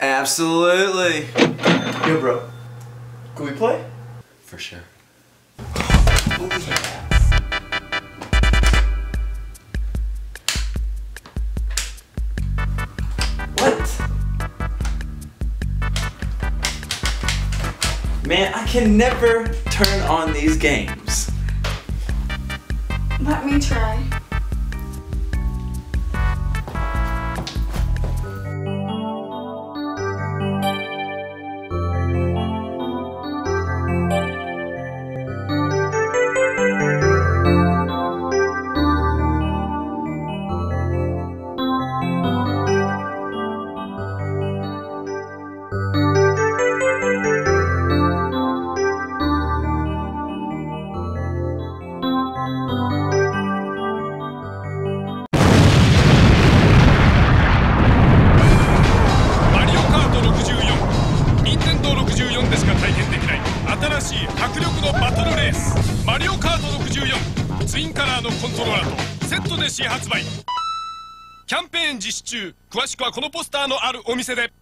Absolutely. Yo, bro. Can we play? For sure. What? Man, I can never turn on these games. Let me try.「64でしか体験できない新しい迫力のバトルレース「マリオカート64」ツインカラーのコントローラーとセットで新発売キャンペーン実施中詳しくはこのポスターのあるお店で